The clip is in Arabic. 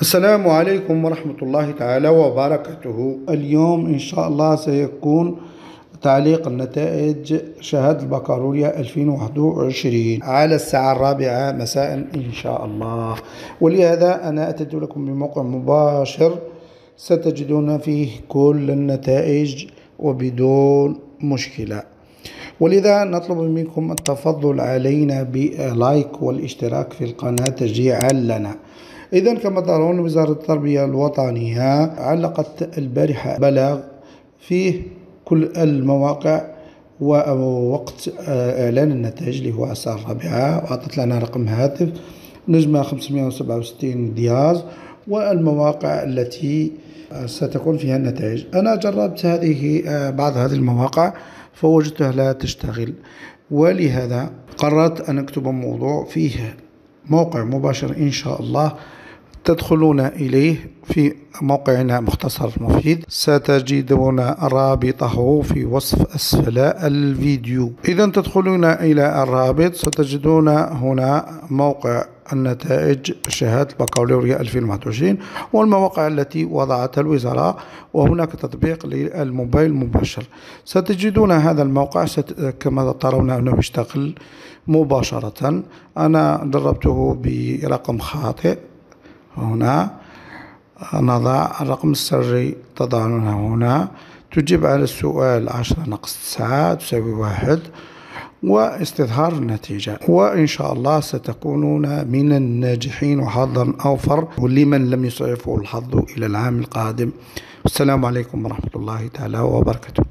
السلام عليكم ورحمة الله تعالى وبركاته. اليوم إن شاء الله سيكون تعليق النتائج شهادة البكالوريا 2021 على الساعة الرابعة مساء إن شاء الله. ولهذا أنا أتيت لكم بموقع مباشر. ستجدون فيه كل النتائج وبدون مشكلة. ولذا نطلب منكم التفضل علينا بلايك والاشتراك في القناة تشجيعا لنا. إذا كما ترون وزارة التربية الوطنية علقت البارحة بلاغ فيه كل المواقع ووقت إعلان النتائج اللي هو الساعة الرابعة وأعطت لنا رقم هاتف نجمة 567 دياز والمواقع التي ستكون فيها النتائج. أنا جربت هذه بعض هذه المواقع فوجدتها لا تشتغل. ولهذا قررت أن أكتب موضوع فيه موقع مباشر إن شاء الله. تدخلون إليه في موقعنا مختصر مفيد. ستجدون رابطه في وصف أسفل الفيديو. إذا تدخلون إلى الرابط. ستجدون هنا موقع النتائج شهادة البكالوريا 2021 والمواقع التي وضعتها الوزارة وهناك تطبيق للموبايل المباشر. ستجدون هذا الموقع. كما ترون أنه يشتغل مباشرة. أنا جربته برقم خاطئ. هنا نضع الرقم السري تضعونه هنا. تجيب على السؤال عشرة ناقص تسعة تساوي واحد. واستظهار النتيجة. وإن شاء الله ستكونون من الناجحين وحظا أوفر ولمن لم يسعفه الحظ إلى العام القادم. السلام عليكم ورحمة الله تعالى وبركاته.